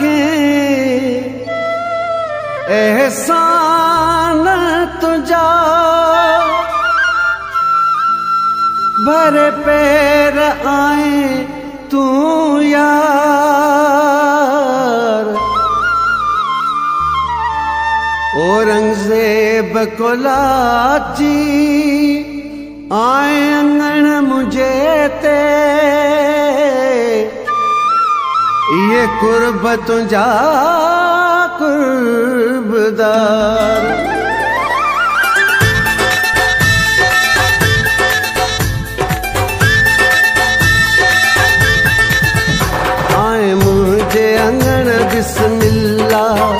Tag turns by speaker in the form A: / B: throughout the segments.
A: آنکھیں احسان تجا۔ بھر پیر آئے تو یار۔ اورنگزیب کو لاچی آئے قربت جا قربدار۔ آئے مجھے انگن بسم اللہ۔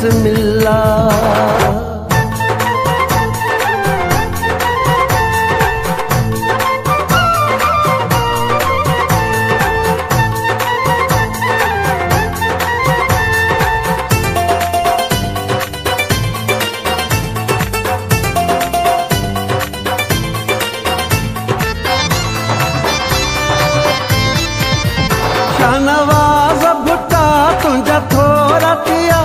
A: بسم اللہ نواز بھٹا تجھا تھوڑا پیا